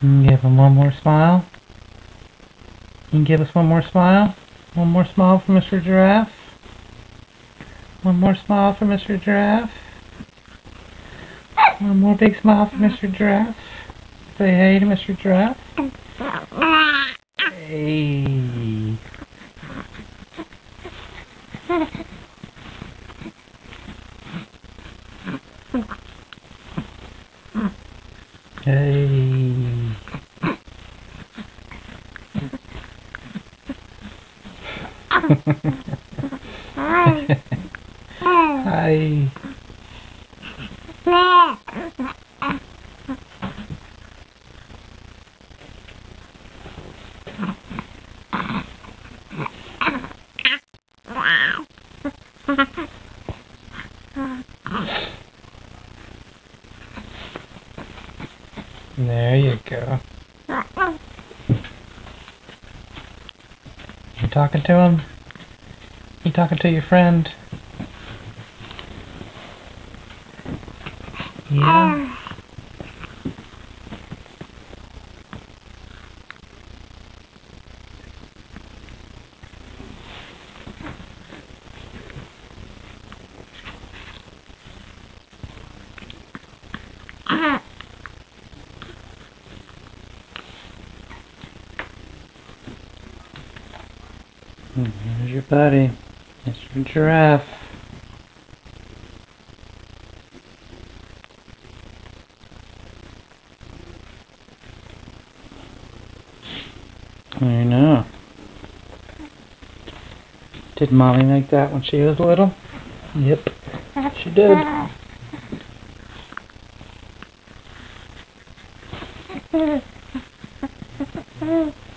Give him one more smile. You can give us one more smile. One more smile for Mr. Giraffe. One more smile for Mr. Giraffe. One more big smile for Mr. Giraffe. Say hey to Mr. Giraffe. Hey. Hey. Hi. Hi. There you go. You talking to him? You talking to your friend? Yeah. Ah. There's your buddy, Mr. Giraffe. I know. Did mommy make that when she was little? Yep, she did.